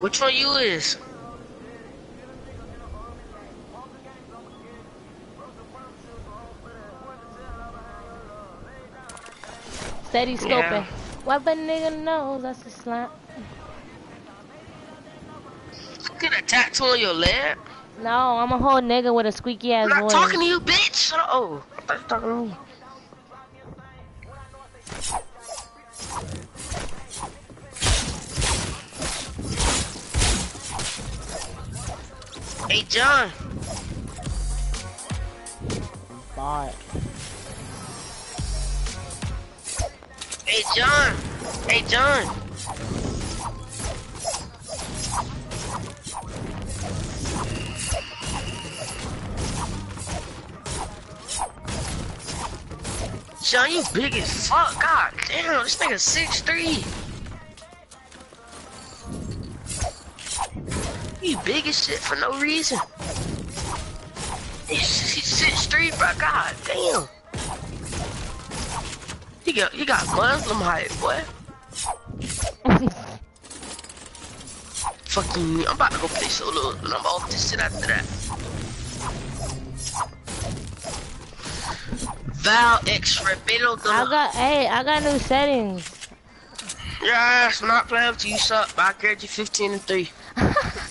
Which one you is? Steady scoping. Yeah. What a nigga knows that's a slap. Get a tattoo on your leg? No, I'm a whole nigga with a squeaky ass voice. I'm not talking to you, bitch. Oh, I thought you were talking to me. Hey, John. Bye. Hey, John. Hey, John. John, you big as fuck. God damn, this nigga 6'3". You big as shit for no reason. He's, he's 6'3", bro. God damn. You got you got Muslim height, boy. Fucking me. I'm about to go play solo and I'm off this shit after that. Val X Rebelo I got hey, I got new settings. Yeah, I'm not playing with you, suck. I carried you 15 and 3.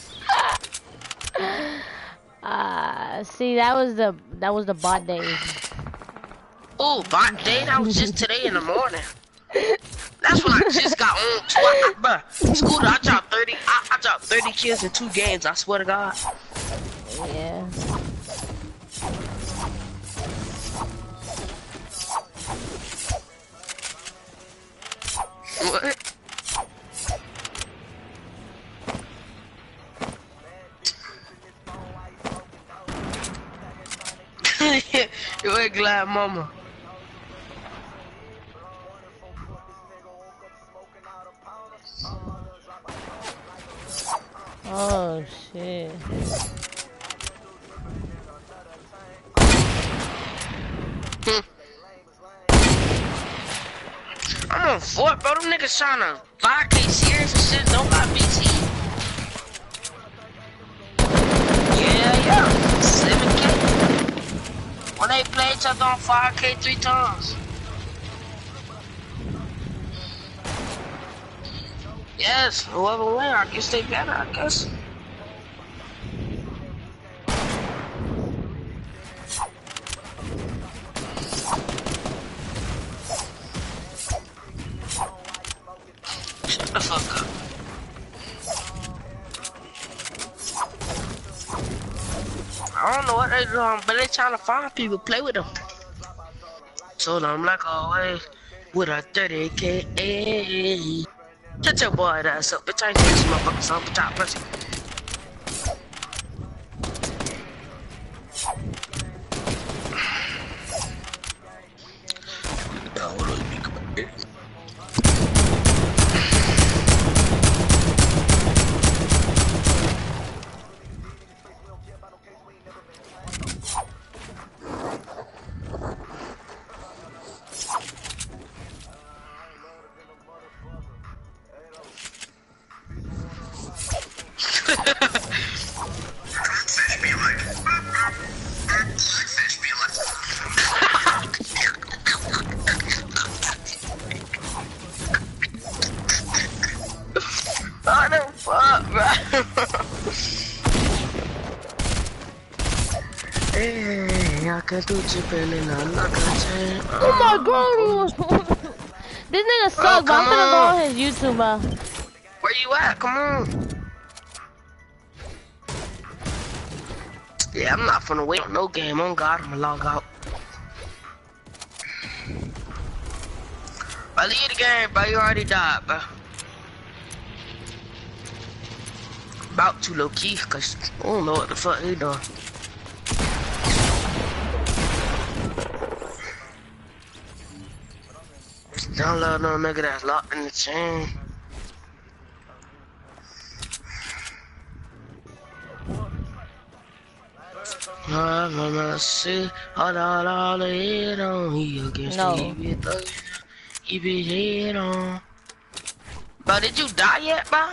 uh see that was the that was the bot day. Oh, bot day? That was just today in the morning. That's when I just got on. So I, bruh, school, I dropped 30. I, I dropped 30 kills in two games. I swear to God. Yeah. What? you ain't glad, mama. Oh shit. I'm on foot, bro. Them niggas trying to 5K serious and shit. Don't got BT. Yeah, yeah. 7K. When they play each other on 5K three times. Yes, whoever win, I guess they better, I guess. Shut the fuck up. I don't know what they they trying to find people, play with them. So I'm like, hey, with a 30k. Shut your boy ass up, bitch. I ain't this motherfucker, son. Top person. Oh my god! this nigga sucks, oh, I'm gonna go on his YouTube, bro. Where you at? Come on. Not wait on no game. On God, I'm gonna log out. I leave the game, bro. You already died, bro. About to low key, cause I don't know what the fuck he doing. Don't love no nigga that's locked in the chain. I'm gonna see all the head on he against no. he be thugging, he be head on. But did you die yet, bro?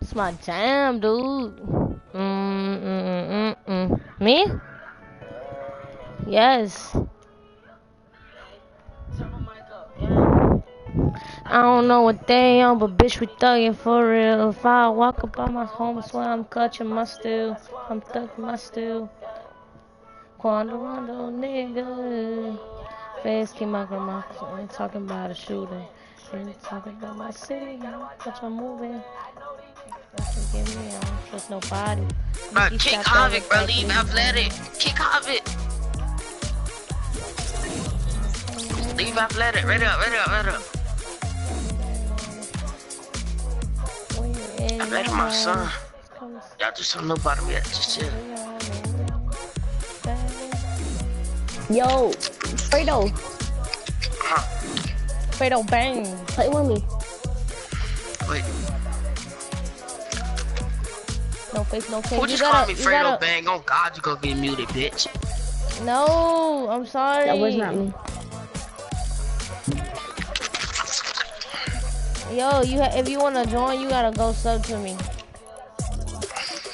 That's my jam, dude. Mm, mm, mm, mm, mm. Me? Yes. I don't know what they on, but bitch, we thuggin' for real. If I walk up on my home, I swear I'm clutching my steel. I'm thugging my steel. Quando rondo, nigga. Fast came out grandma ain't talking about a shooting. Ain't talking about my city, but I'm moving. Give me, I don't trust nobody. Uh, bro, kick Havoc, bro. Leave athletic. Kick Havoc. Leave athletic. Ready up, ready up, ready up. Athletic, my son. Y'all just don't know about him yet. Just chill. Yo, Fredo. Huh. Fredo bang. Play with me. Wait. No face, no case. Who You just gotta, called me you Fredo gotta- Bang? Oh God, you gonna get muted, bitch. No, I'm sorry. That was not me. Yo, you ha- if you wanna join, you gotta go sub to me.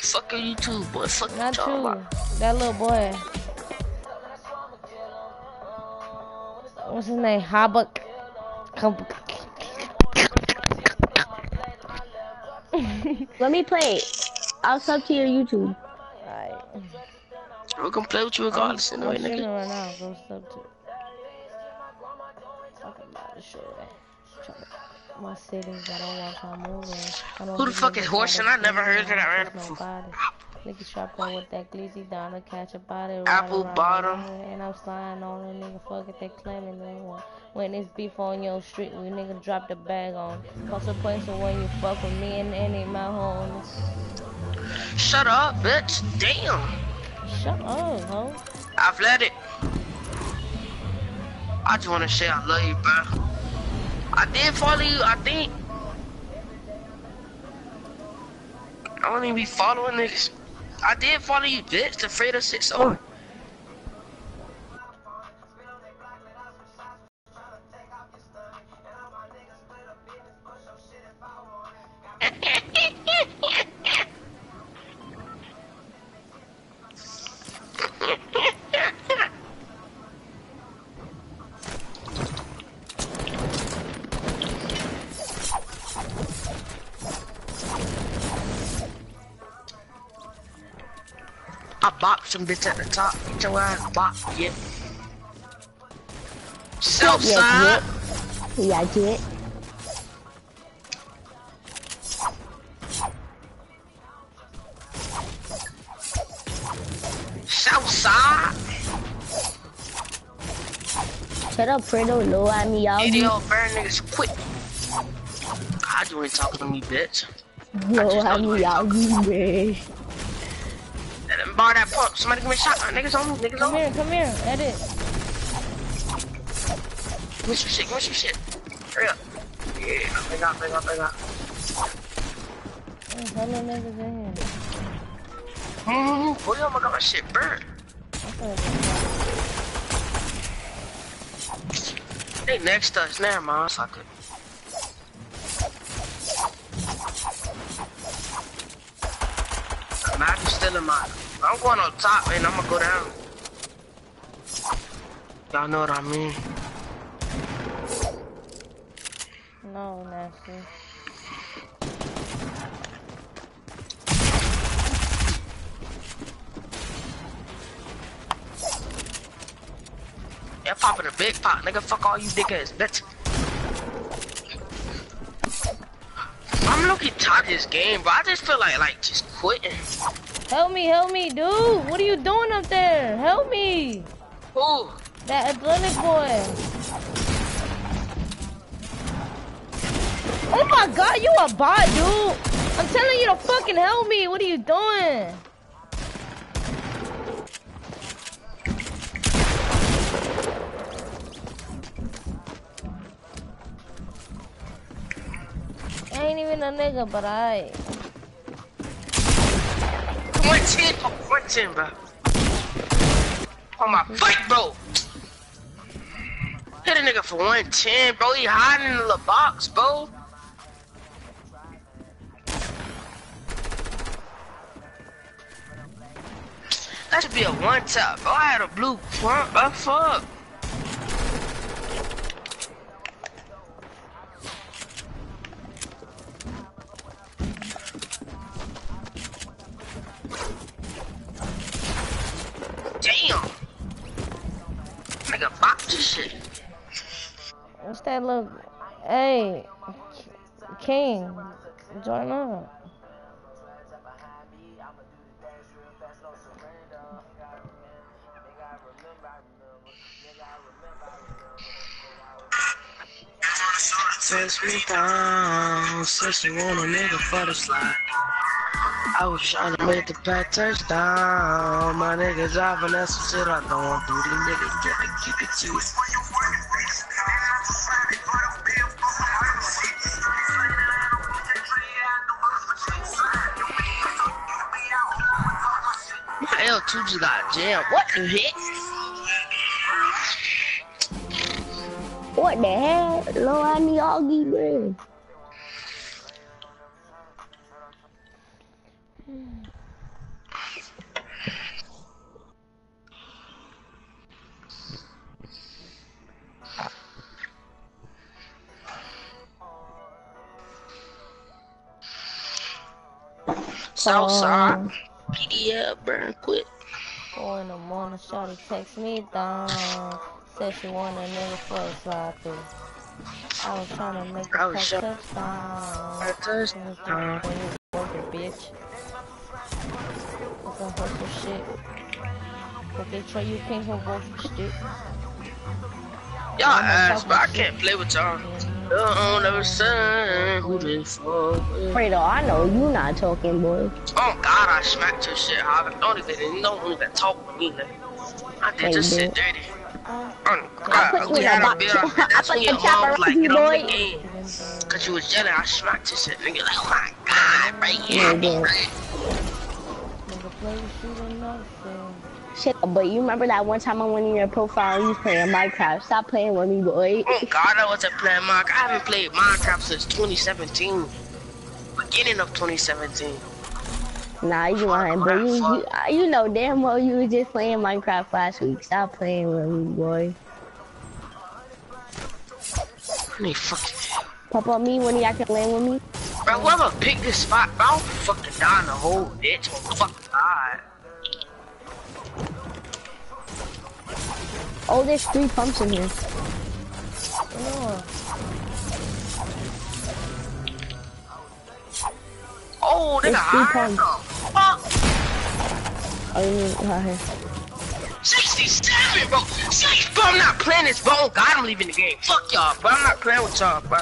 Fuck you too, boy. Fuck Not you, you. talking about. That little boy. What's his name? Habak. Come. Let me play. I'll sub to your YouTube. Alright. We're gonna play with you regardless, I'm anyway, streaming nigga. right now. Go sub to. Talking about the shit. My I don't want y'all moving. I don't Who the fuck is Horson? I never heard of that rapper before. nobody. Niggas strapped up with that glizzy down to catch a body. Apple bottom. And I'm sliding on a nigga, fuck it, they claiming they want. When it's beef on your street, we nigga drop the bag on. Consequence of when you fuck with me and any my homies. Shut up, bitch. Damn. Shut up, ho. it. I just wanna say I love you, bro. I did follow you, I think. I don't even be following niggas. I did follow you, bitch, the Fredo 6 0. Some bitch at the top. Get your ass bop, yeah. Southside. Yeah, get. Southside. Shut up, Fredo. Low at me, y'all. ADL burn niggas quick. God, you ain't talking to me, bitch. Just at me, you y'all. man. Somebody give me a shot. My niggas on me. Niggas Come on me. here, come here. Edit. Give me some shit. Give me some shit. Hurry up. Yeah, bring up, bring up, bring up. There's hella niggas in here. Mm-hmm. Boy, my god, my shit burnt. I'm finna just- They next to us. Never mind. Fuck it. Maggie's still in my. I'm going on top, and I'm gonna go down. Y'all know what I mean. No, nasty. Yeah, popping a big pot, nigga. Fuck all you dickheads, bitch. I'm looking tired of this game, bro. I just feel like like just quitting. Help me, help me, dude. What are you doing up there? Help me. Ooh, That athletic boy. Oh my god, you a bot, dude. I'm telling you to fucking help me. What are you doing? I ain't even a nigga, but I. 14, on One ten, bro. On my fight, bro. Hit a nigga for 110, bro. He hiding in the box, bro. That should be a one top, bro. I had a blue pump. bro. Fuck. That look? Hey, King, join up. Me down, you want a nigga for the slide. I was trying to make the touchdown. My nigga driving, that's shit I don't want to do. These niggas get to keep it. My L2 just got. What the heck? What the hell? Lord, I need all these bread. Southside. Oh. PDF, burn quick. Four in the morning, shawty text me down. Said she want a nigga for a slide through. I was trying to make a was touch sure- touchdown. A touchdown. When you working, bitch. That's some hustle shit. But they try you came from Wolf Street. Y'all ass, but I can't play with y'all. Don't understand who this. Fredo, I know you not talking, boy. Oh God, I smacked your shit hard. Don't even, you don't even talk to me, nigga. I did Hey, just dude. sit dirty. Uh, Oh, I God, put you we in had a a box. I That's put when the your chopper like, on you, on the boy. Cause you was yelling, I smacked your shit. Nigga, like, oh my God, right Yeah, here. dude. nigga play shooting nothing. Shit, but you remember that one time I went in your profile and you was playing Minecraft? Stop playing with me, boy. Oh God, I wasn't playing Minecraft. I haven't played Minecraft since 2017. Beginning of 2017. Nah, you lying, bro. You, you, you know damn well you was just playing Minecraft last week. Stop playing with me, boy. I need fucking. Pop on me when y'all can land with me. Bro, whoever picked this spot, bro, I'll fucking die in the hole, bitch. Fucking God. Oh, there's three pumps in here. Oh, Oh, There's three pumps. Fuck. Oh, you mean, right here. 67, bro. Six, bro, I'm not playing this, bro. Oh, God, I'm leaving the game. Fuck y'all, bro. I'm not playing with y'all, bro.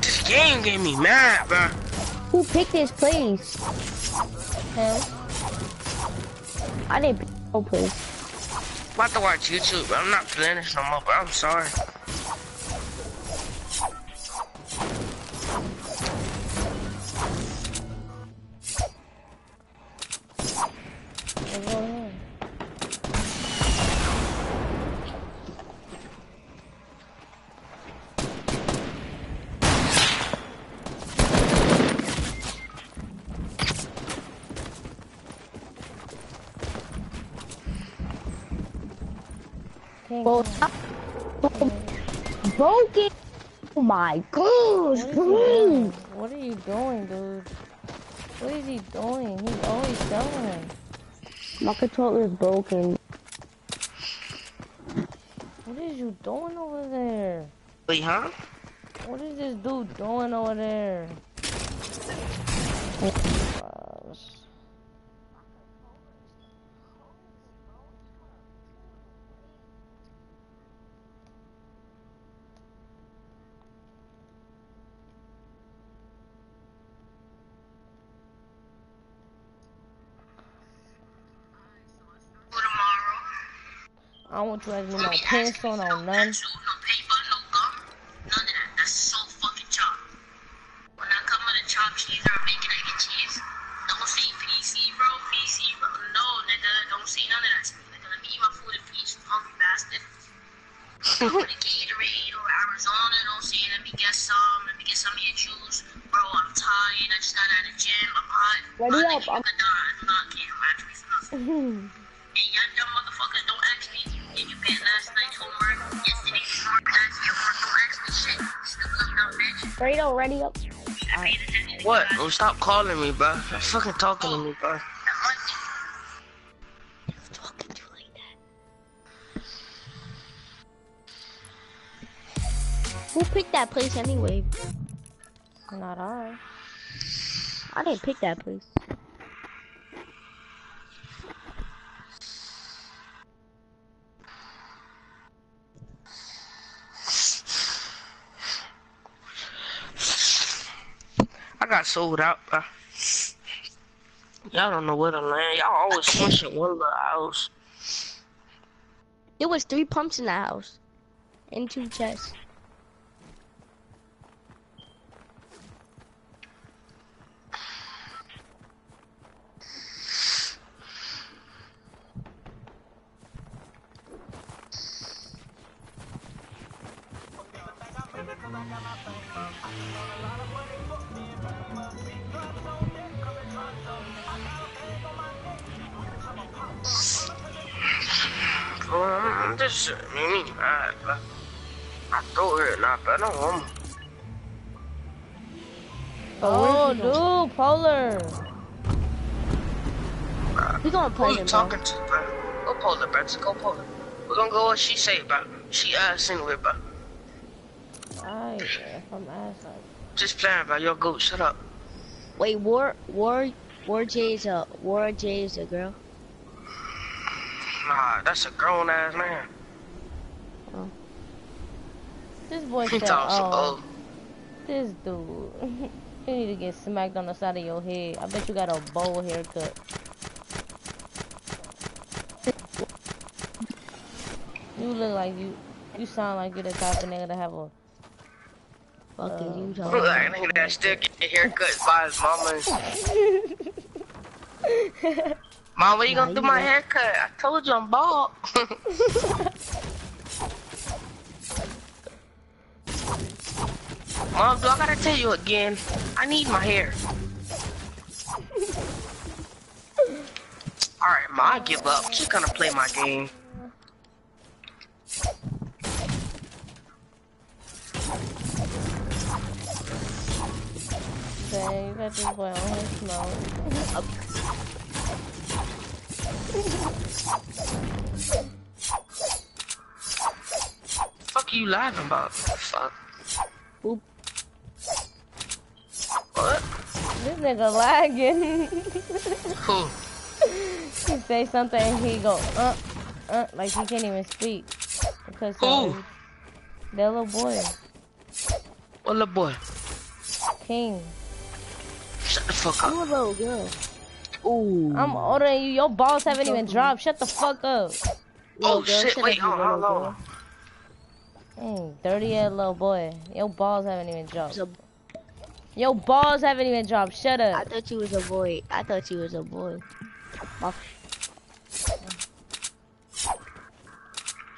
This game gave me mad, bro. Who picked this place? him. I didn't no place. I'm about to watch YouTube. I'm not this no more, bro. I'm sorry. My gosh, what is he What are you doing, dude? What is he doing? He's always doing. My controller is broken. What is you doing over there? Wait, huh? What is this dude doing over there? Oh. Uh, I don't want you asking me no pencil, no none. No paper, no gum, none of that. That's so fucking chalk. When I come with a cheese Fredo, ready up. I paid attention to What? Oh, stop calling me, bro. Stop fucking talking to me, bro. That Monday. Talking to you like that. Who picked that place anyway? Not I. I didn't pick that place. I got sold out, bro. Y'all don't know where to land. Y'all always switching one little house. There was three pumps in the house. And two chests. You them, bro. talking to, bro? Go Polar, bro. Just go Polar. We're gonna go what she say, bro. She asked anyway, bro. Alright, if I'm ass like Just playing, bro. Yo, go. Shut up. Wait, War War Woraj is a Woraj is a girl. Nah, that's a grown ass man. Oh. this boy He said, talks so oh, old. this dude, you need to get smacked on the side of your head. I bet you got a bowl haircut. You look like you, you sound like you're the type of nigga to have a Fucking Uh, you Look like a nigga that still get a haircut by his mama. Mom, what you gonna Nah, do you my haircut? I told you I'm bald. Mom, do I gotta tell you again? I need my hair. Alright, Mom, I give up. She's gonna play my game. Got this boy on smoke. Fuck you laughing about? Fuck. Oop. What? This nigga lagging. Who? he say something and he go, uh, uh, like he can't even speak. Because Who? um, that little boy, What little boy? King. Shut the fuck up. You a little girl. Ooh. I'm older than you. Your balls haven't even dropped. Shut the fuck up. Oh girl, shit, shut wait, up, hold on, little hold on. Mm, dirty ass little boy. Your balls haven't even dropped. So, Your balls haven't even dropped. Shut up. I thought you was a boy. I thought you was a boy. My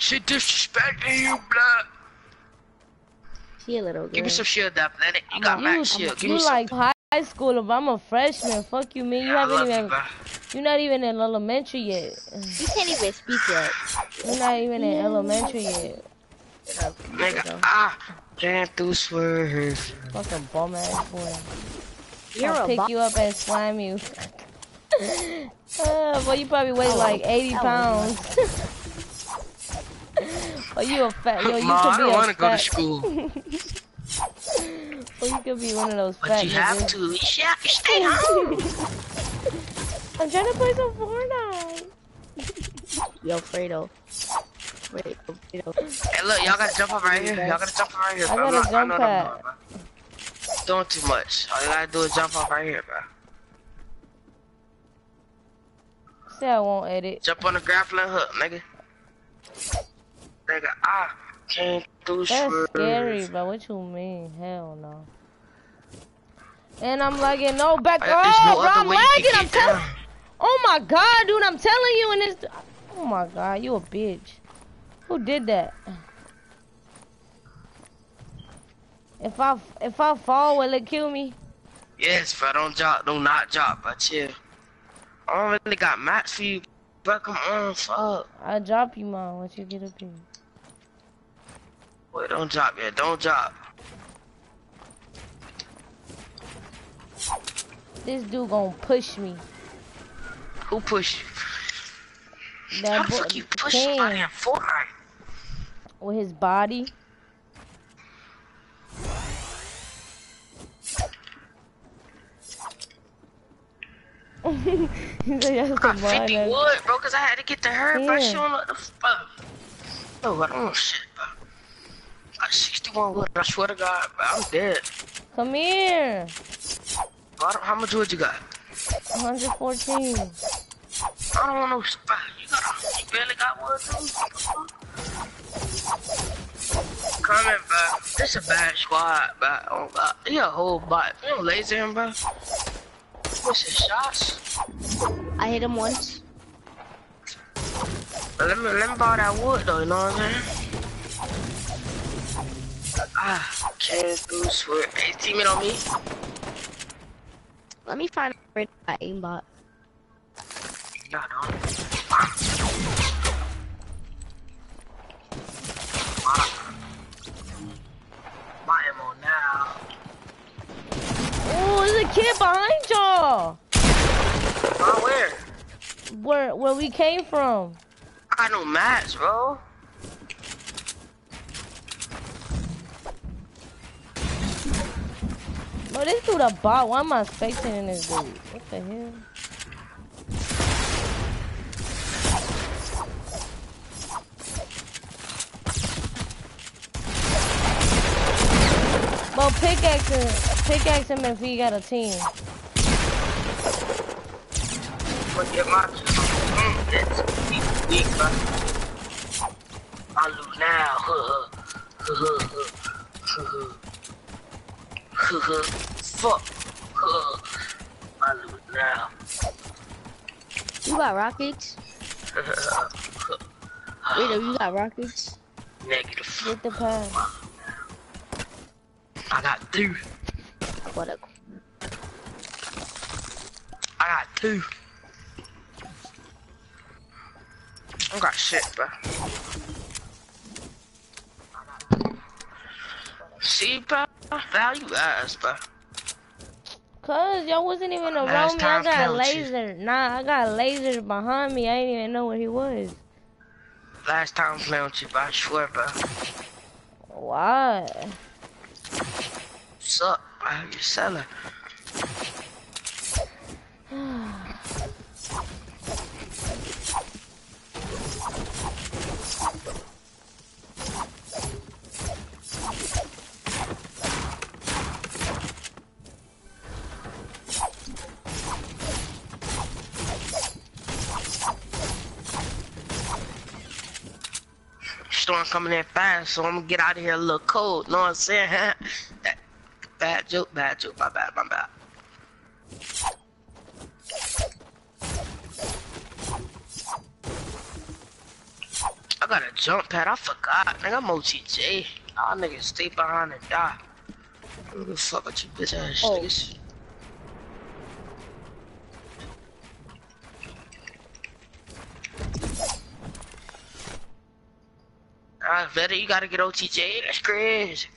She disrespecting you, blood. she a little girl. Give me some shield, athletic. You I'm got a- max You, shield. Give you me some. like high school. If I'm a freshman, fuck you, man. You I haven't love even. bro. You're not even in elementary yet. You can't even speak yet. You're not even in elementary yet. Nigga, ah, ran through swerves. Fucking bum ass boy. You're I'll a pick you up and slam you. uh, boy, you probably weigh like 80 pounds. oh, you a fat. Yo, you Ma, I could don't want to go to school, Oh, you could be one of those but fat you have to. You have to stay home. I'm trying to play some Fortnite. Yo, Fredo. Wait, Fredo. Hey, look, y'all gotta jump up right here. Y'all gotta jump up right here, I bro. got a I'm not- jump know pad. them, bro. Doing too much. All you gotta do is jump up right here, bro. Say I won't edit. Jump on the grappling hook, nigga. Nigga, ah, came through That's swerves. scary, but what you mean? Hell no. And I'm lagging. No, back up, no bro. I'm lagging. I'm telling. Oh my god, dude, I'm telling you, and this. Oh my god, you a bitch. Who did that? If I if I fall, will it kill me? Yes, bro. Don't drop. Do not drop, but chill. I don't really got mats for you, bro. Come on, fuck. I'll drop you, mom, once you get up here. Wait, don't drop yet. Don't drop. This dude gonna push me. Who pushed you? How the fuck you push somebody in King, Fortnite? with his body. He's like, that's I got the 50 wood, bro, because I had to get to her, bro. She Yeah. don't know what the fuck. Oh, I don't know shit, bro. I got 61 wood, I swear to God, bro. I'm dead. Come here. Bro, how much wood you got? 114. I don't want no spot. You got you barely got wood, dude? Coming, bro. This a bad squad, bro. Oh, God. He a whole bot. You don't laser him, bro. What's his shots? I hit him once. Let me let me borrow that wood though, you know what I'm saying? Ah, can't. Hey, teaming on me. Let me find a my aimbot. No, no. Kid behind y'all. Oh, where? Where where we came from? I no mats, bro. Bro, this dude a bot. Why am I spectating this dude? What the hell? Bro, pickaxe pickaxe him if he got a team. But get my mm, that's weak, weak. I lose now. Huh, huh, huh, huh, huh, huh, huh. Fuck. Huh. I lose now. You got rockets? Rito, you got rockets? Negative. Get the pass. I got two. What a I got two. I got shit, bro. See, bro? Value ass, bro. Cause y'all wasn't even around me. I got penalty. laser. Nah, I got lasers behind me. I didn't even know where he was. Last time playing with you, bro. I swear, bro. Why? What's bro? You're selling. Storm coming in fast, so I'm gonna get out of here a little cold. Know what I'm saying? bad joke, bad joke. My bad, my bad. I got a jump pad. I forgot. Nigga, I'm OTJ. Y'all niggas stay behind and die. Give a fuck about you bitch ass Oh. niggas. Ah, better you gotta get OTJ. That's crazy.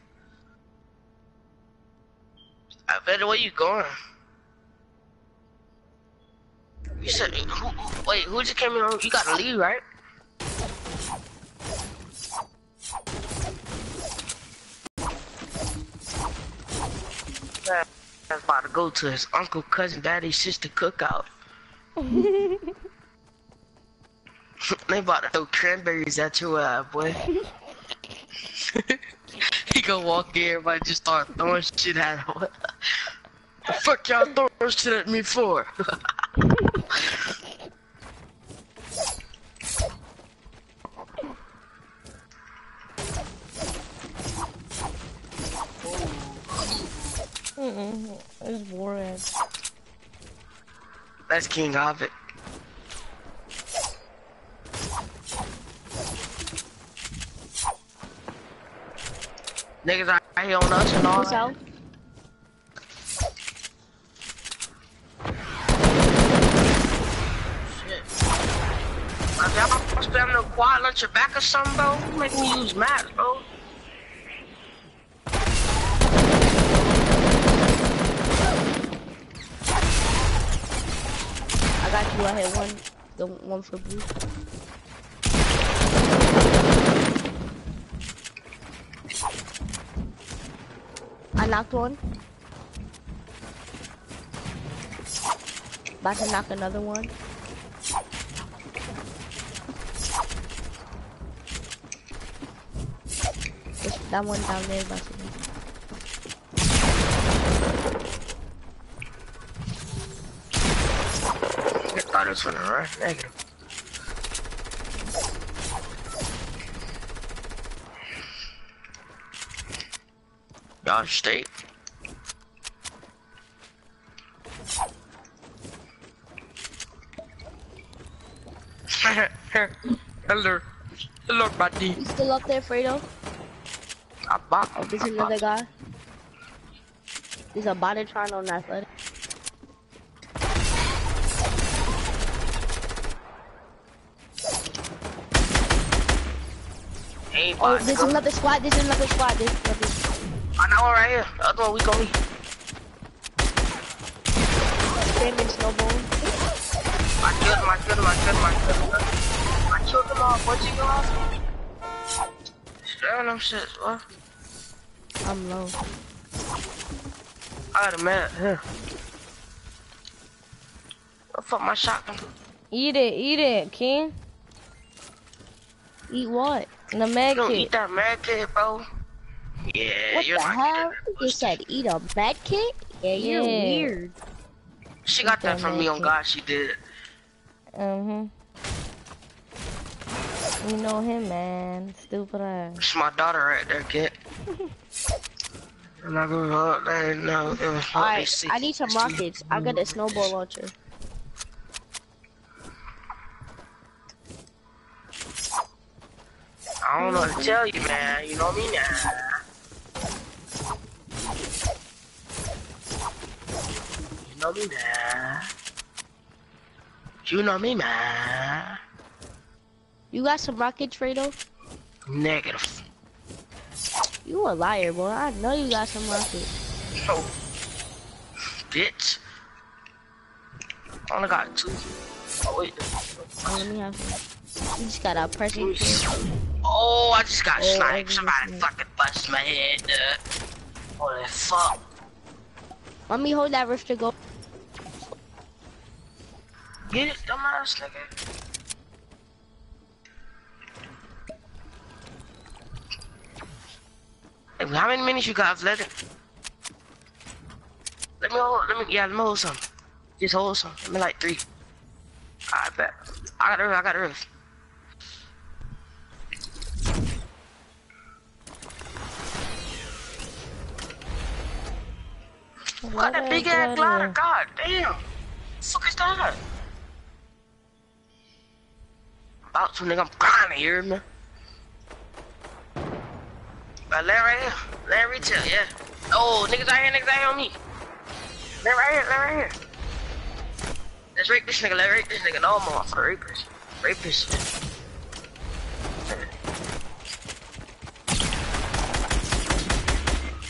I better where you going? You said who, wait, who just came in? You gotta leave, right? I about to go to his uncle, cousin, daddy, sister cookout. they about to throw cranberries at your uh, boy. he gonna walk in, everybody just start throwing shit at him. fuck y'all throwing shit at me for? Mm-mm. It's boring. That's King Hobbit. Niggas, I Right here on us and all What's that. out? Shit. If y'all spam the your back or something, bro, You make me use maps, bro. I got you. I hit one. The one for blue. I knocked one. About to knock another one. That one down there about to knock. I thought it was gonna run. Negative. Y'all straight. Hello. Hello, buddy. You still up there, Fredo? I bought Oh, there's another guy. There's a Bonatron on athletic. Hey, Oh, there's another squad. There's another squad. There's another. I know one right here. The other one on me. Damage snowball. I killed him, I killed him, I killed him, I killed him. I killed them all. What you got? Staring them shits, what? I'm low. I got a man here. What the fuck my shotgun? Eat it, eat it, King. Eat what? The med You don't kit. eat that med kit, bro. Yeah, What you're the hell? You said eat a med kit? Yeah, you're Yeah. weird. She got that that from me med on. God, she did. Mm-hmm. You know him, man. Stupid ass. It's my daughter right there, kid. I'm not gonna hold that, no. It was Alright, see. I need some rockets. I got a snowball launcher. I don't know what to tell you, man. You know me now. You know me now. You know me, man. You got some rockets, Fredo? Negative. You a liar, boy. I know you got some rockets. No. Bitch. I only got two. Oh, wait. Oh, let me have some. You just got a pressure. Oh, I just got Oh, sniped. Somebody didn't fucking bust my head, dude. Holy fuck. Let me hold that rift to go. Get it, dumbass nigga. How many minutes you got left? Let me hold, let me, yeah, let me hold some. Just hold some. Let me like three. I bet. I got the roof, I got the roof. Got that big ass glider, god damn. fuck is that? About to nigga, I'm grinding here, man. But land right here, land retail, yeah. Oh, niggas out here, niggas out here on me. Land right here, land right here. Let's rape this nigga, let's rape this nigga. No more for rapist. Rapist.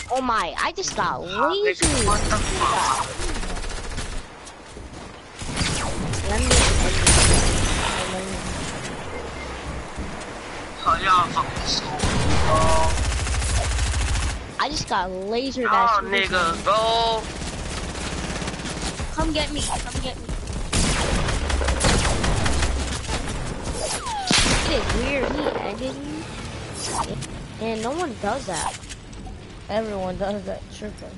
Oh my, I just got lazy. what the fuck? Let me. Oh, y'all fucking school. Oh, I just got lasered oh nigga, go. Come get me. Come get me. It is weird. He ended me. And no one does that. Everyone does that tripping.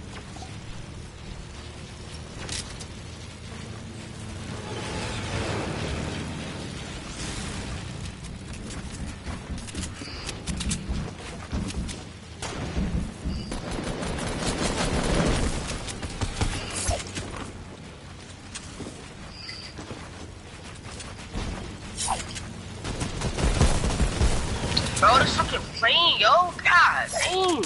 Bro, this fucking plane, yo. God dang.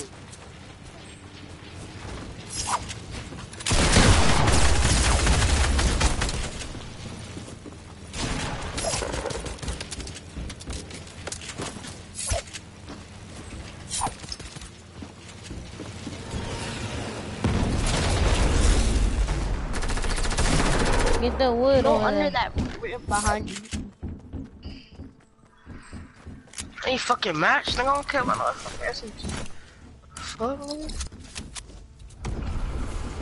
Get the wood Go over under there. that rip behind you. Ain't fucking match, nigga. I don't care about no fucking essence. Fuck, nigga.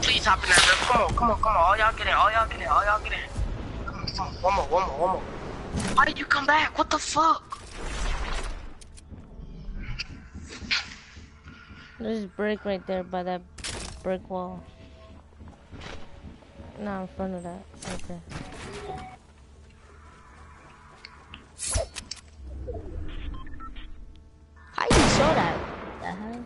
Please hop in that rip. Come on, come on, come on. All y'all get in. All y'all get in. All y'all get in. Come on, come on. One more, one more, one more. Why did you come back? What the fuck? There's a brick right there by that brick wall. Not in front of that. Right there. How you show that? The hell?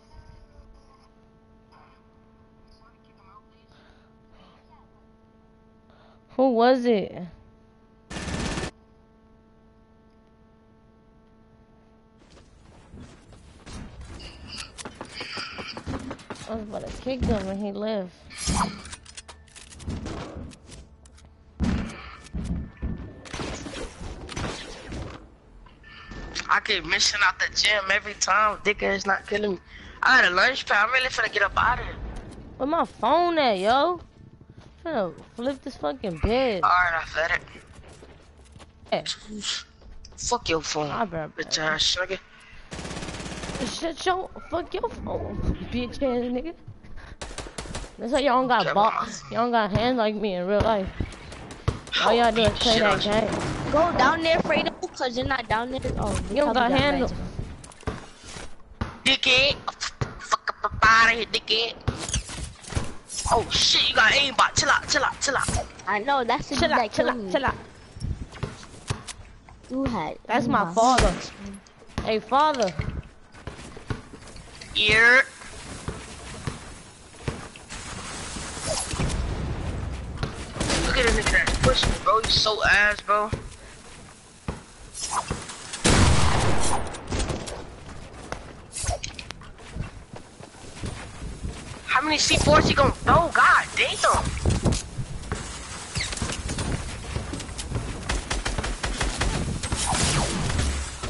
Was it? I was about to kick him when he left. I keep missing out the gym every time. Dick ass not killing me. I had a launch pad. I'm really finna get up out of here. Where my phone at, yo? I'm finna flip this fucking bed. Alright, I fed it. Yeah. Fuck your phone, I bet. bitch ass nigga. Shut your fuck your phone, bitch ass nigga. That's why y'all don't got Shut balls. Y'all don't got hands like me in real life. All oh, y'all do is play that game. Go down there, Fredo, cause you're not down there. Oh, You don't got handles. Dickhead. Fuck up out of here, dickhead. Oh shit, you got aimbot. Chill out, chill out, chill out. I know that's the Chill dude that out, chill killed out, me. chill out. You had. That's my aimbot. father. Hey, father. Here. Look at the nigga that's pushing bro. He's so ass, bro. How many C4s you gonna throw? God damn.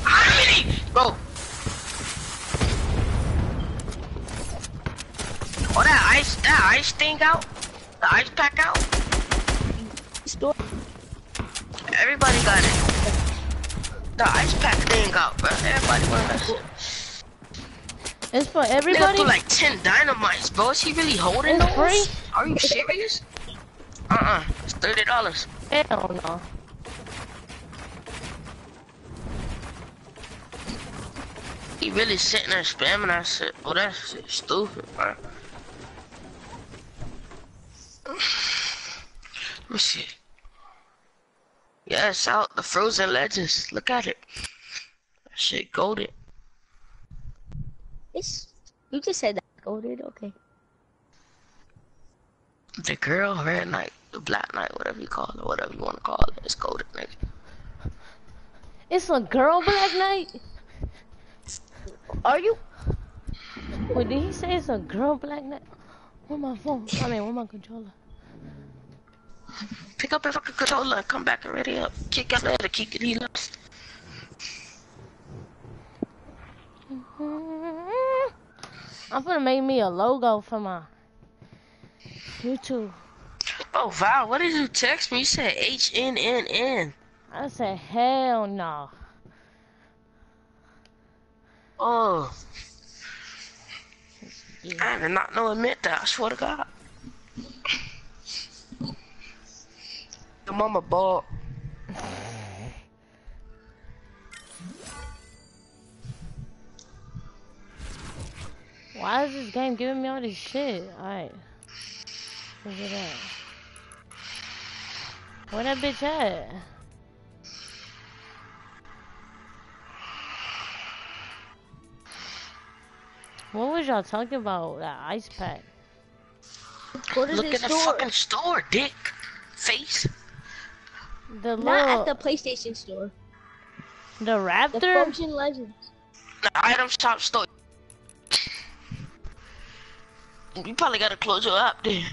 How many? Bro. Oh, that ice, that ice thing out? The ice pack out? Store. Everybody got it. The ice pack thing out, bro. Everybody want that shit. It's for everybody. threw like 10 dynamites, bro. Is he really holding It's those? free? Are you serious? Uh-uh. It's $30. Hell no. He really sitting there spamming that shit. Oh, that shit stupid, man. Let me see. Yeah, it's out. The Frozen Legends. Look at it. That shit goaded. It's. You just said that. Golded. Okay. The girl, Red Knight, the Black Knight, whatever you call it, whatever you want to call it. It's goaded, nigga. It's a girl Black Knight. Are you? Wait, did he say it's a girl Black Knight? Where my phone? I mean, where my controller? Pick up your fucking controller and come back and ready up. Kick out there to kick it heal up. I'm gonna make me a logo for my YouTube. Oh, wow, what did you text me? You said H-N-N-N. I said, hell no. Oh, Yeah. I did not know it meant that. I swear to God. Your mama bald. Why is this game giving me all this shit? Alright. Look at that. Where that bitch at? What was y'all talking about? That ice pack. Go to Look the at the fucking store, dick. Face. The Not little, at the PlayStation store. the Raptor? The Raptor. Legends. The item shop store. You probably gotta close your app then.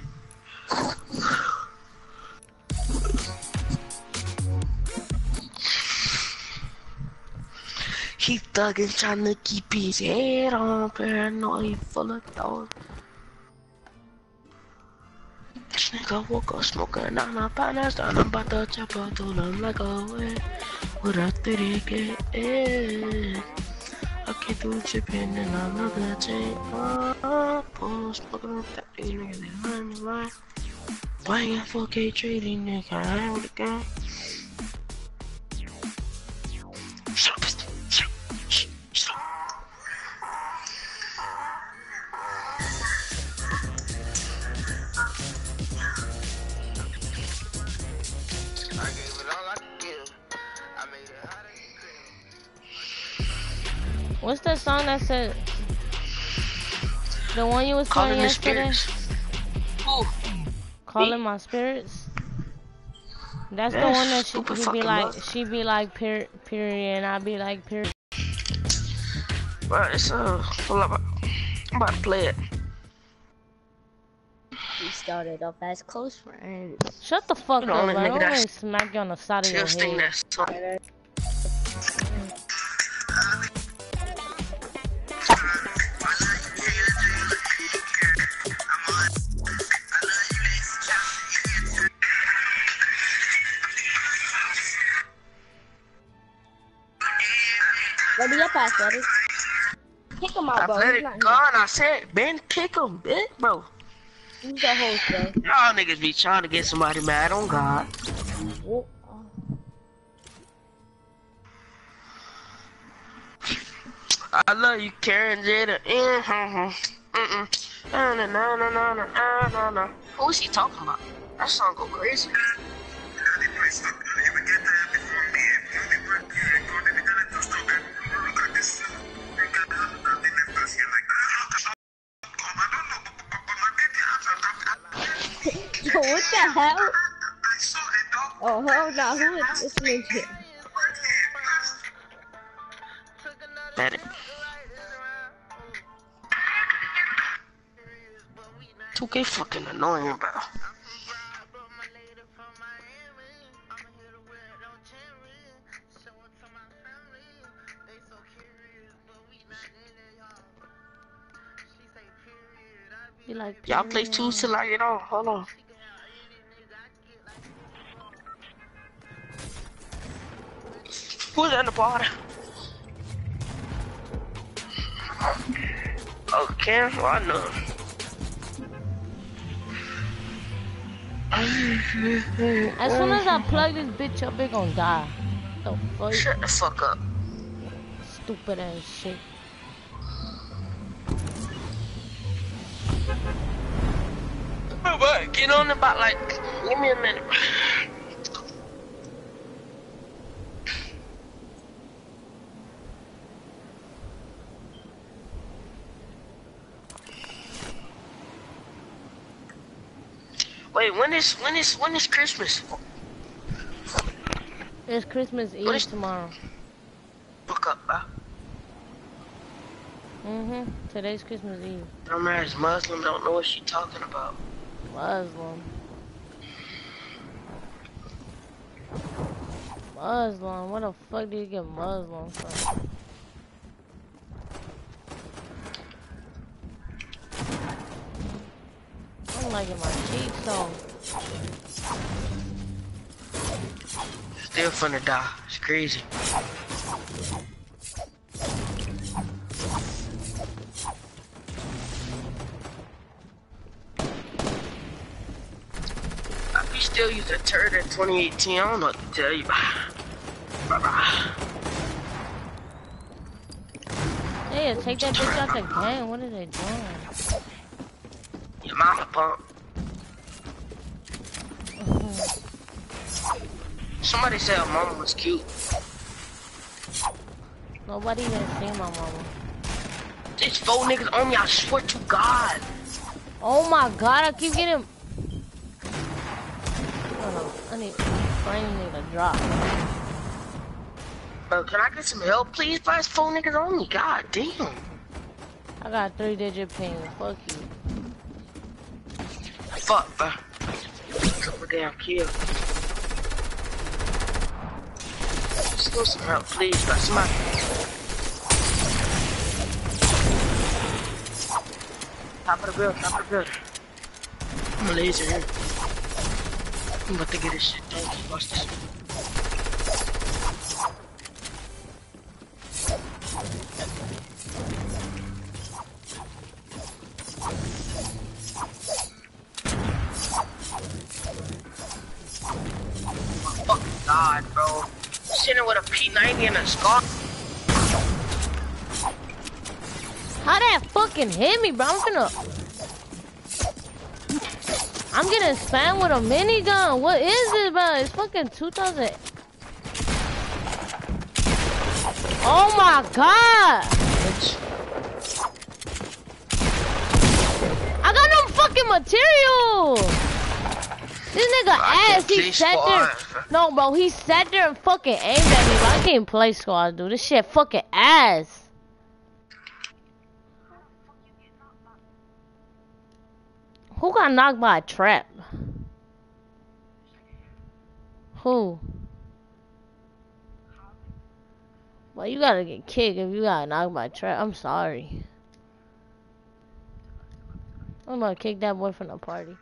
He thuggin' tryna keep his head on, paranoid, full of thoughts. This nigga woke up smoking on my partner's down. I'm about to chop out to them like oh, a way. What I did it get? Okay, do chipping and I'm not gonna take my post. Fucking that. these niggas, they run me by. Why you got 4K trading, nigga? I ain't with a guy. Said? The one you was Calling playing the yesterday? spirits. Ooh, Calling my spirits. That's the one that she, stupid he be like, mother. she be like, per, period, and I be like, period. Right, it's uh, hold up. I'm about to play it. We started off as close friends. Shut the fuck You up, nigga I'm that's- gonna smack you on the side of your Just think head. athletic. Kick him out, bro. Athletic gone, I said. Ben, kick him, bitch, bro. Y'all niggas be trying to get somebody mad on God. I love you, Karen Jada. Mm-hmm. Mm-mm. No, no, no, no, no, no, no. Who's he talking about? That song go crazy. The hell? Oh, hell no. Who is listening to? That it. 2K fucking annoying, bro. Y'all play period. two till I get on. Hold on. Who's in the bottom? Okay, well, I know. As soon as I plug this bitch up, it gonna die. The fuck? Shut the fuck up. Stupid ass shit. But get on about like, give me a minute. Wait, when is when is when is Christmas? It's Christmas What is- Eve tomorrow. Fuck up, bro. Mhm. Today's Christmas Eve. Dumbass Muslim don't know what she talking about. Muslim. Muslim. What the fuck do you get Muslim from? I'm liking my cheeks though. Still finna die. It's crazy. I be still use a turd in 2018. I don't know what to tell you. Hey, take that bitch out the game. What are they doing? Your mama pump. Somebody said mama was cute. Nobody even seen my mama. These four niggas on me, I swear to God. Oh my god, I keep getting. No. I need frame need to drop. Bro, can I get some help, please? Why is four niggas on me? God damn. I got three digit ping. Fuck you. Fuck, bro. Couple damn kills. Go some help, please, bro. Somebody. Top of the bill, top of the bill. I'm a laser here. I'm about to get this shit done. Watch this. Oh, God, bro. Sitting with a P90 and a scar. How that fucking hit me, bro? I'm gonna. I'm getting spam with a minigun. What is it, bro? It's fucking 2000. Oh my god! I got no fucking material! This nigga I ass, he sat there. No, bro, he sat there and fucking aimed at me, but I can't play squad, dude. This shit fucking ass. Who got knocked by a trap? Who? Well, you gotta get kicked if you got knocked by a trap. I'm sorry. I'm gonna kick that boy from the party.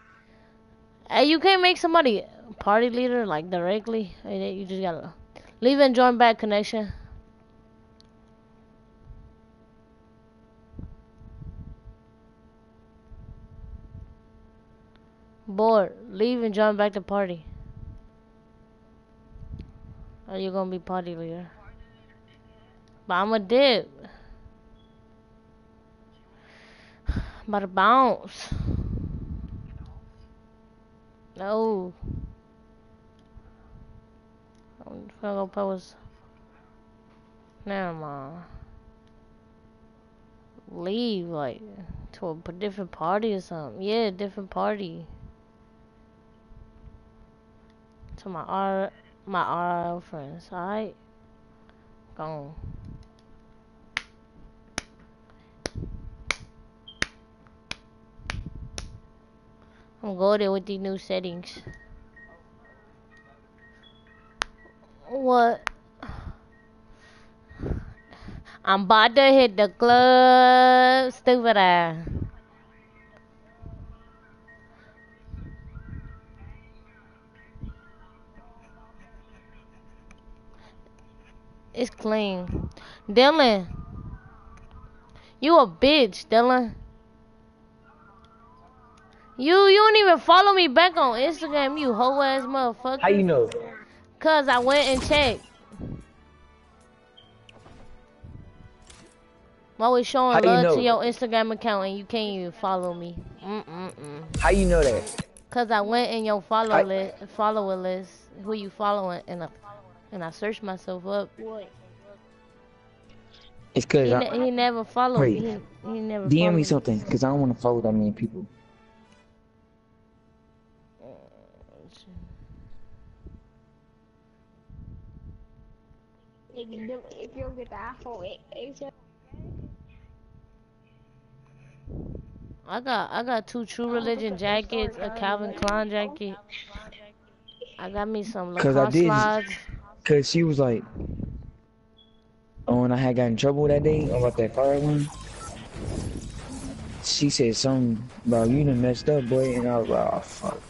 Hey, you can't make somebody party leader like directly. You just gotta leave and join back connection. Bored. Leave and join back the party. Are you gonna be party leader? But I'm a dip. About to bounce. No. I'm gonna go post. Never mind. Leave, like, to a different party or something. Yeah, different party. My R, my RL friends, alright? Gone. I'm there with these new settings. What? I'm about to hit the club, stupid ass. It's clean. Dylan. You a bitch, Dylan. You you don't even follow me back on Instagram, you hoe ass motherfucker. How you know? Cause I went and checked. I'm always showing How you love know? to your Instagram account and you can't even follow me. Mm-mm-mm. How you know that? Cause I went in your follow I- list, follower list, who you following, and I, and I searched myself up. It's cause He, I, ne- he never followed Wait. me. He, he never DM followed me something, cause I don't want to follow that many people. If you get the iPhone 8, I got I got two True oh, Religion jackets, a Calvin Klein jacket. I got me some Lacoste slides. Cause she was like, oh, when I had got in trouble that day about that fire one, she said something about you done messed up, boy, and I was like, oh fuck.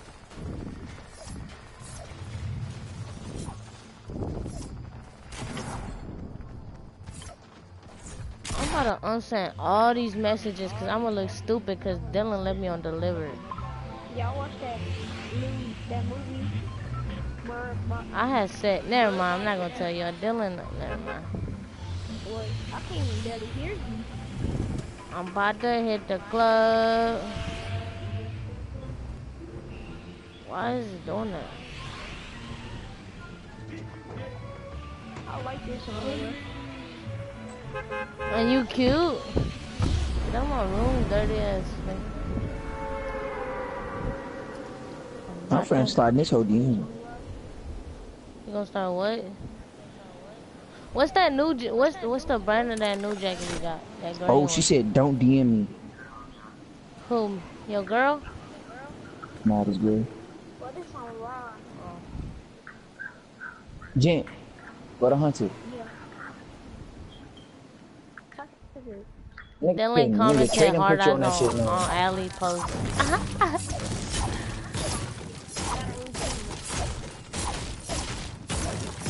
I'm about to unsend all these messages because I'm gonna look stupid because Dylan left me on delivered. Y'all watch that new that movie? Where, where, I had said, never mind, I'm not gonna tell y'all. Dylan, never mind. where, I can't even barely hear you. I'm about to hit the club. Why is it doing that? I like this one. And you cute? That my room dirty ass nigga. My friend's sliding this whole DM. You gonna start what? What's that new? ja- What's what's the brand of that new jacket you got? That green Oh, one. she said don't DM me. Who? Your girl? Nah, this good. Jen, go to Hunter. Nigga, Dylan nigga, commented trade hard on on, that shit, man. on Ali post.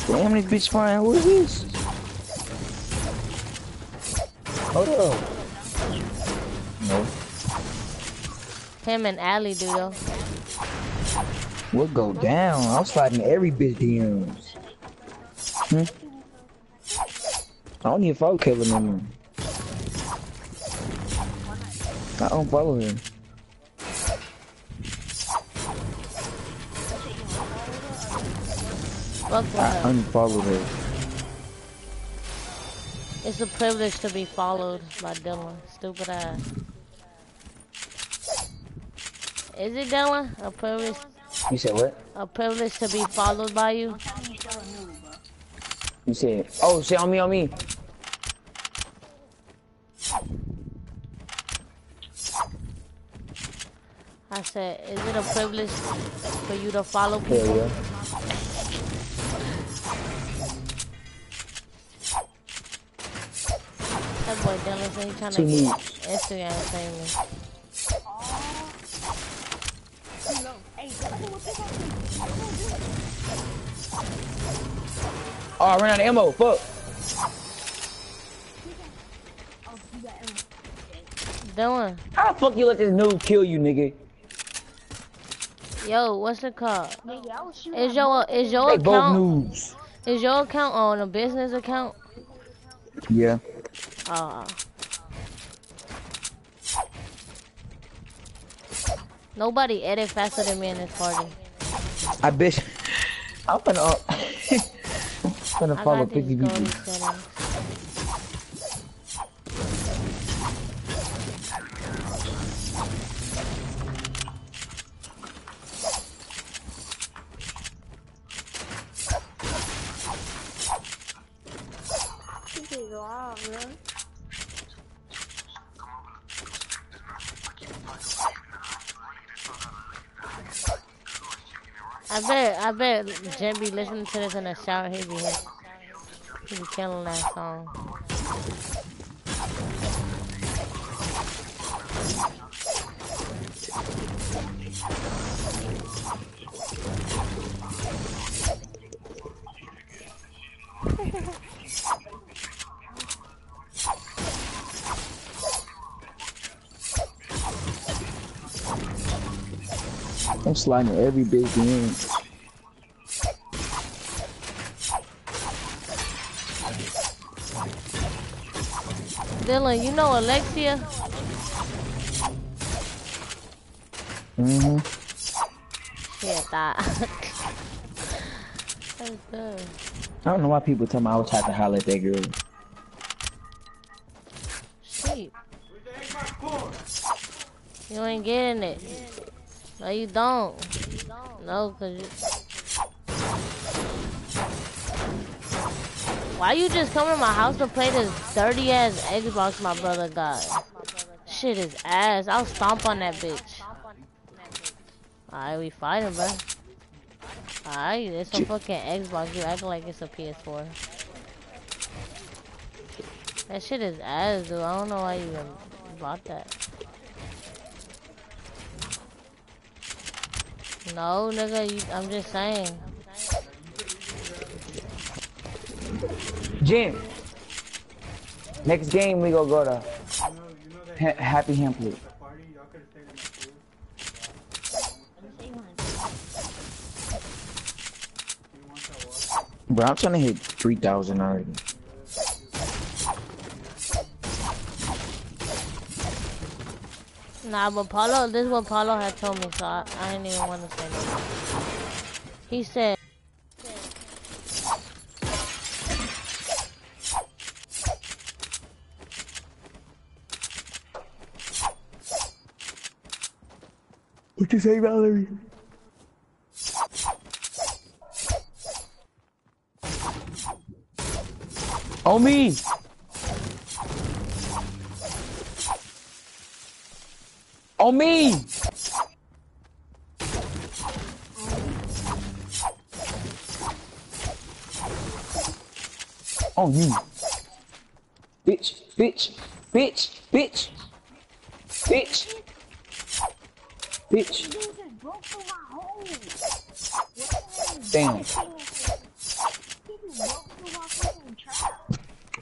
Damn, this bitch fine. Who is this? Hold up. No. Him and Ali do though. What go down? I'm sliding every bitch DMs. Hmm? I don't even follow Kevin no more. I don't follow him. Fuck with I her. unfollowed her. It's a privilege to be followed by Dylan. Stupid ass. Is it Dylan? A privilege You said what? a privilege to be followed by you? You said, oh shit, on me, on me. I said, is it a privilege for you to follow people? yeah. Dylan said he trying to get. Instagram famous. Oh, I ran out of ammo. Fuck. Dylan, How the fuck you let this noob kill you, nigga? yo, what's it called? Is your is your They account noobs. is your account on a business account? Yeah. Uh, nobody edit faster than me in this party. I bitch. I'm gonna. Uh, I'm gonna I follow got 50 people. goalie settings. I bet, I bet Jen be listening to this in the shower. He be. He be killing that song. I'm sliding every bitch in. Dylan, you know Alexia? Mm-hmm. That. That's good. I don't know why people tell me I was trying to holler at that girl. Shit. You ain't getting it. No, you don't. No, cause you. Why you just come to my house to play this dirty ass Xbox my brother got? Shit is ass. I'll stomp on that bitch. Alright, we fighting, bro. Alright, it's a fucking Xbox. You acting like it's a PS4. That shit is ass, dude. I don't know why you even bought that. No, nigga, you, I'm just saying. Jim. Next game we gonna go to ha Happy Hamlet. Bro, I'm trying to hit 3,000 already. Nah, but Paulo, this is what Paulo had told me, so I, I didn't even want to say that. He said, What you say, Valerie? On me! On me! On you. Bitch, bitch, bitch, bitch, bitch, bitch. Damn.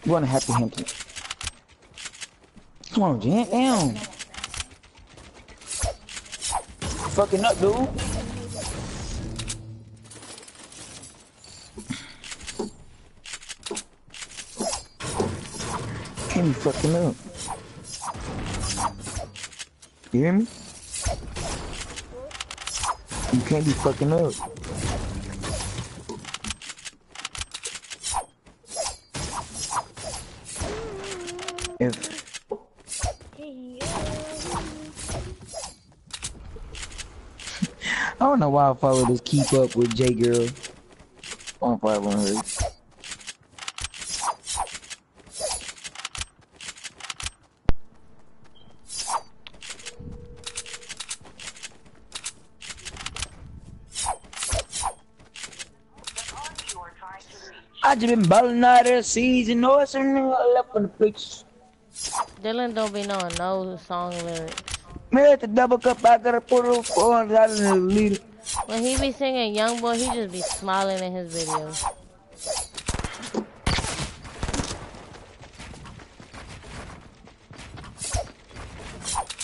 You want to happy Hampton? Come on, Jan, down. Fucking up, dude. Can't fucking up. You hear me? You can't be fucking up. If I don't know why I follow this keep up with J girl on 500. I just been balling out of season, know it's left on the pictures. Dylan don't be knowing no song lyrics. Man, at the double cup, I gotta put four hundred dollars in the leader. When he be singing Young Boy, he just be smiling in his videos.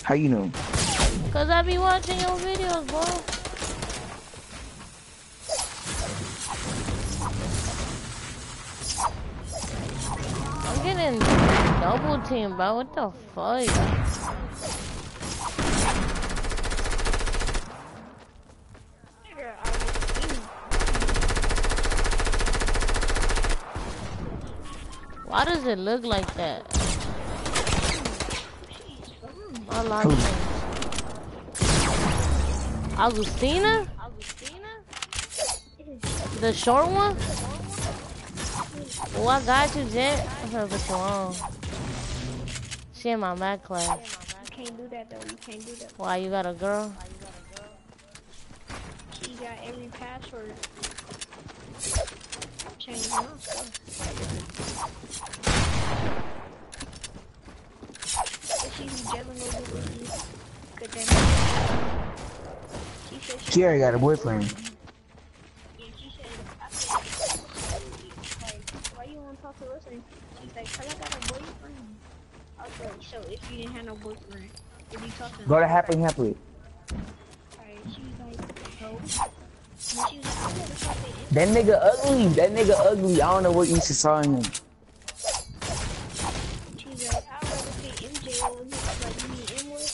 How you know? Cause I be watching your videos, bro. Double teamed, bro. What the fuck? Why does it look like that? I like. Augustina? The short one? Oh, I got you, Jet. I'm gonna put you on. She in my math class. You can't do that though. You can't do that. Why, you got a girl? She got every password. Change my stuff. If she's gelling with you, good then. She said she, She already got a boyfriend. yeah, she said, I said, like, why you wanna talk to us? And she's like, cause I got a boyfriend. I was like, so if you didn't have no boyfriend, would you talk to Go to Happy Happily. Alright, she's like, no. She like, I gotta talk to him. That nigga ugly. That nigga ugly. I don't know what you saw in him. She's like, I'd rather pay MJ over. Like, you mean Emily?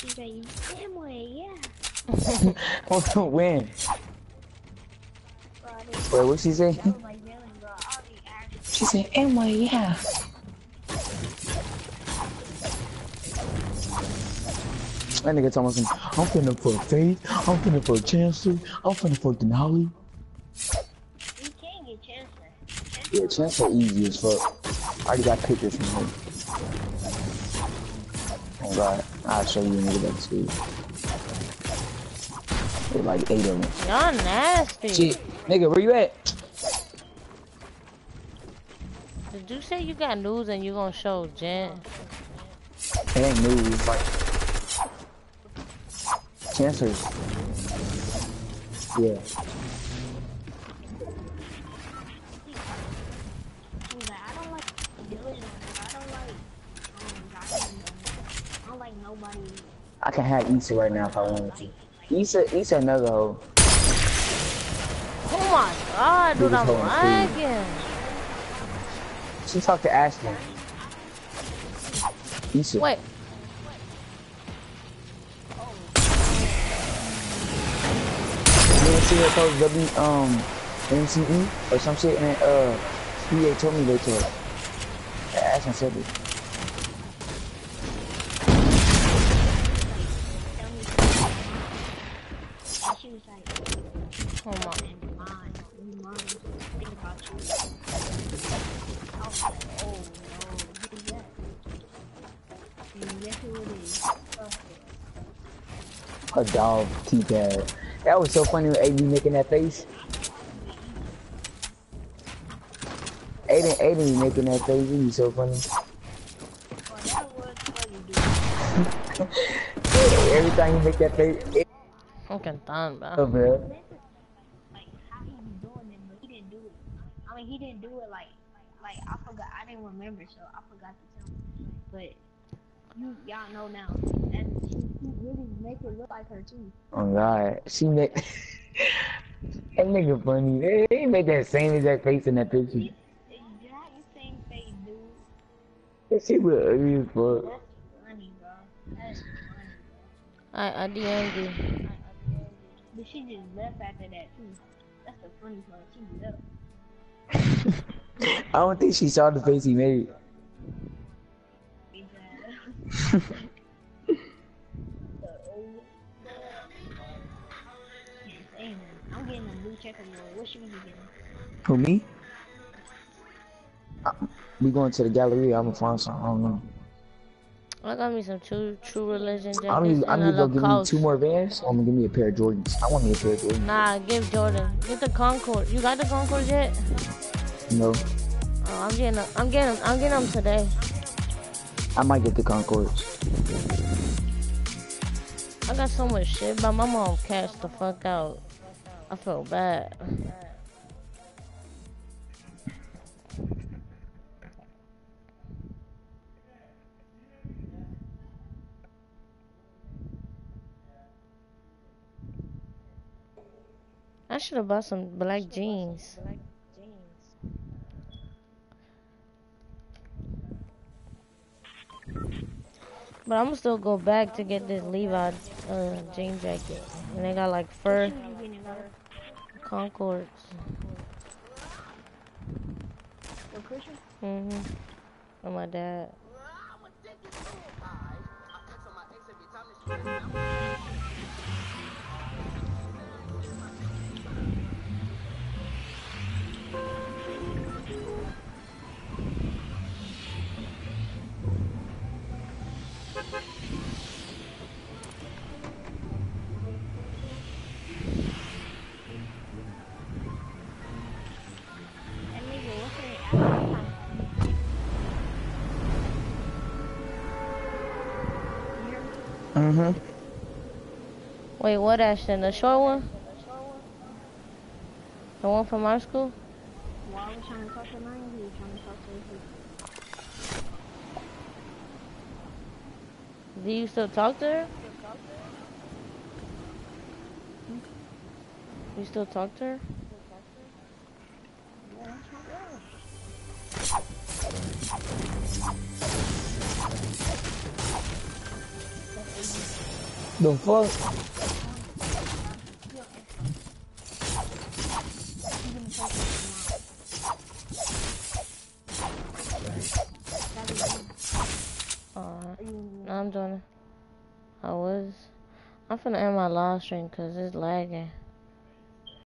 She's like, Emily, yeah. when? Bro, I didn't- Wait, what she say? I was like, yelling. I'll be acting. She said, Emma, yeah. That nigga talking some, I'm finna fuck Faith, I'm finna fuck Chancellor, I'm finna fuck Denali. You can get Chancellor. Yeah, Chancellor easy as fuck. I already got pictures from him. Oh god, I'll show you a nigga that too. There's like eight of them. Y'all nasty. Shit, nigga, where you at? Did you say you got news and you gonna show Jen? It ain't news, like Chancellor's. Yeah. I don't like Dylan. I don't like, I don't like nobody. I can have Issa right now if I wanted to. Issa, Issa another hoe. Oh my god, dude, I'm hoe in the lagging. She talked to Ashley. Issa. Wait, see her post W um MCE or some shit and uh PA told me they told her. Ashley said it. And she was like, Oh my. and mine. And mine. Think about you. I was like, oh no, who's that? And guess who it is? A dog T-pad. That was so funny with AB making that face. Aiden, Aiden making that face. It was so funny. Well, that was funny, dude. Every time you make that face, Fucking done, oh, bro. Forgot, I didn't remember, so I forgot to tell him. But, you, y'all know now. And she, she really make it look like her, too. Oh god, she make that nigga funny. They, they make that same exact face in that picture. You have the same face, dude. That shit was ugly as fuck. That's funny, bro. That's funny. I I DM'd you. But she just left after that, too. That's the funny part. She left. I don't think she saw the face he made. Because, Hey, I'm getting a blue checker boy. What should we be getting? Who me? Uh, we going to the gallery. I'm gonna find some. I don't know. I got me some true true religion I'm gonna, I'm gonna go give me two more vans. I'm gonna give me a pair of Jordans. I want me a pair of Jordans. Nah, give Jordan. Get the Concord. You got the Concord yet? No, Oh, I'm getting them. I'm getting them. I'm getting them today. I might get the Concords. I got so much shit, but my mom cashed the fuck out. I feel bad. I should have bought some black jeans. But I'm gonna still go back to get this Levi uh, jean jacket. And they got like fur? Concords. Mm-hmm. For my dad. Mm-hmm. Wait, what Ashton? The short one? The one from our school? Do you still talk to her? You still talk to her? The fuck? I'm doing. I was. I'm finna end my live stream because it's lagging.